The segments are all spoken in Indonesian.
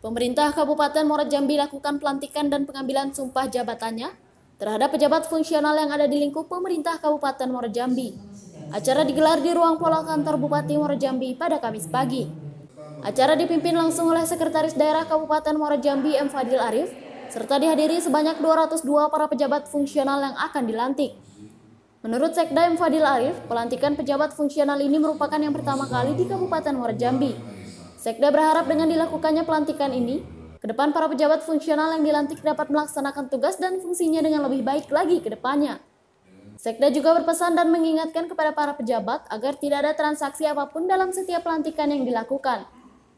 Pemerintah Kabupaten Muara Jambi lakukan pelantikan dan pengambilan sumpah jabatannya terhadap pejabat fungsional yang ada di lingkup pemerintah Kabupaten Muara Jambi. Acara digelar di ruang pola kantor Bupati Muara Jambi pada Kamis pagi. Acara dipimpin langsung oleh Sekretaris Daerah Kabupaten Muara Jambi M. Fadil Arif, serta dihadiri sebanyak 202 para pejabat fungsional yang akan dilantik. Menurut Sekda M. Fadil Arif, pelantikan pejabat fungsional ini merupakan yang pertama kali di Kabupaten Muara Jambi. Sekda berharap dengan dilakukannya pelantikan ini, ke depan para pejabat fungsional yang dilantik dapat melaksanakan tugas dan fungsinya dengan lebih baik lagi ke depannya. Sekda juga berpesan dan mengingatkan kepada para pejabat agar tidak ada transaksi apa pun dalam setiap pelantikan yang dilakukan,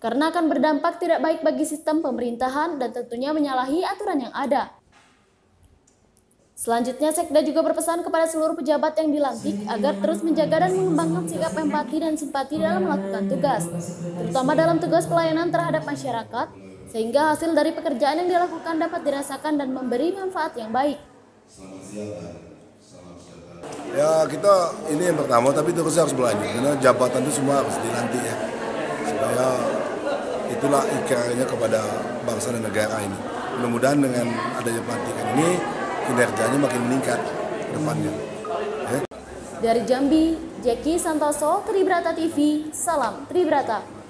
karena akan berdampak tidak baik bagi sistem pemerintahan dan tentunya menyalahi aturan yang ada. Selanjutnya, Sekda juga berpesan kepada seluruh pejabat yang dilantik agar terus menjaga dan mengembangkan sikap empati dan simpati dalam melakukan tugas, terutama dalam tugas pelayanan terhadap masyarakat, sehingga hasil dari pekerjaan yang dilakukan dapat dirasakan dan memberi manfaat yang baik. Ya kita ini yang pertama, tapi terus harus berlanjut karena jabatan itu semua harus dilantik ya, supaya itulah ikrarnya kepada bangsa dan negara ini. Mudah-mudahan dengan adanya pelantikan ini kinerjanya makin meningkat depannya. Ya. Dari Jambi, Jackie Santoso, Tribrata TV, salam Tribrata.